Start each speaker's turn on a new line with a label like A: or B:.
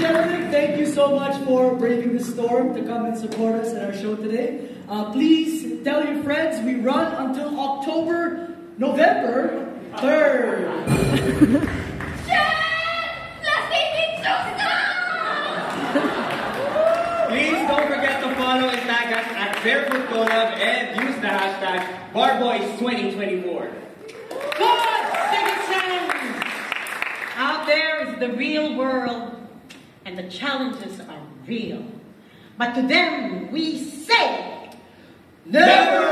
A: gentlemen, thank you so much for braving the storm to come and support us at our show today. Uh, please tell your friends we run until October, November 3rd.
B: Please don't forget to follow and tag us at Barefoot Collab and use the hashtag BarBoys2024.
C: Good citizens! Out there is the real world, and the challenges are real. But to them we say,
A: Never!